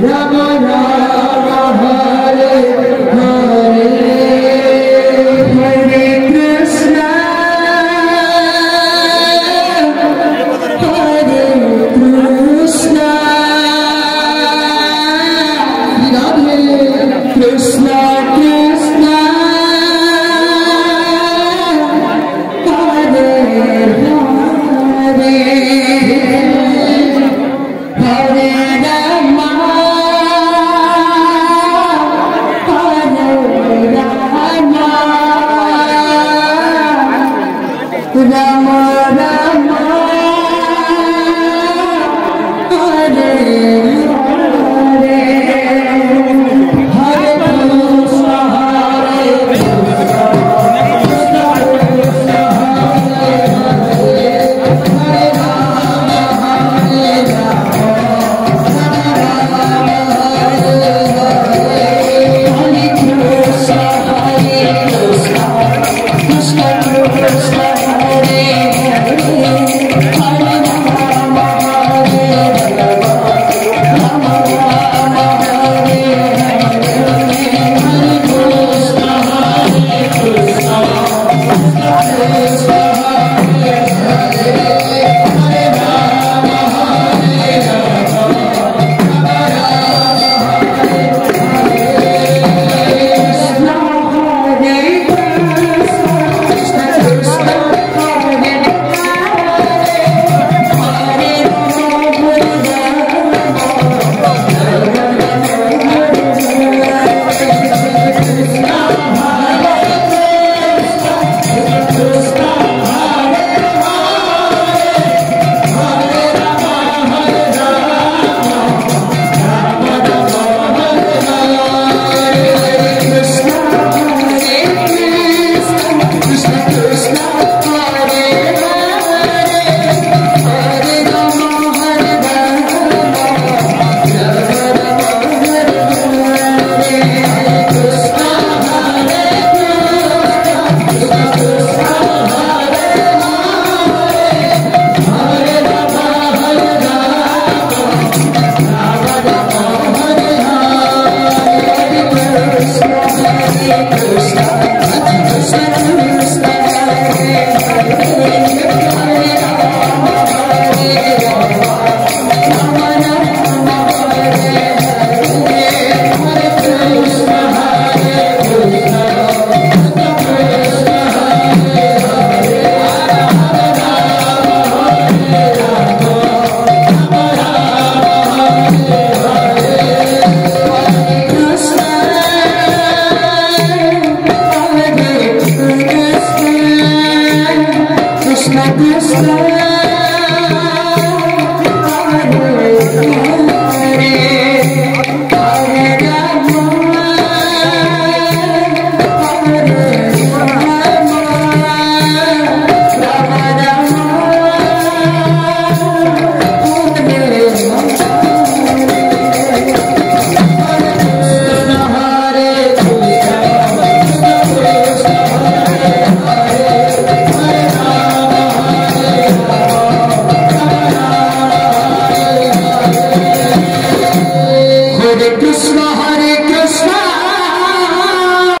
Rama Rama Hare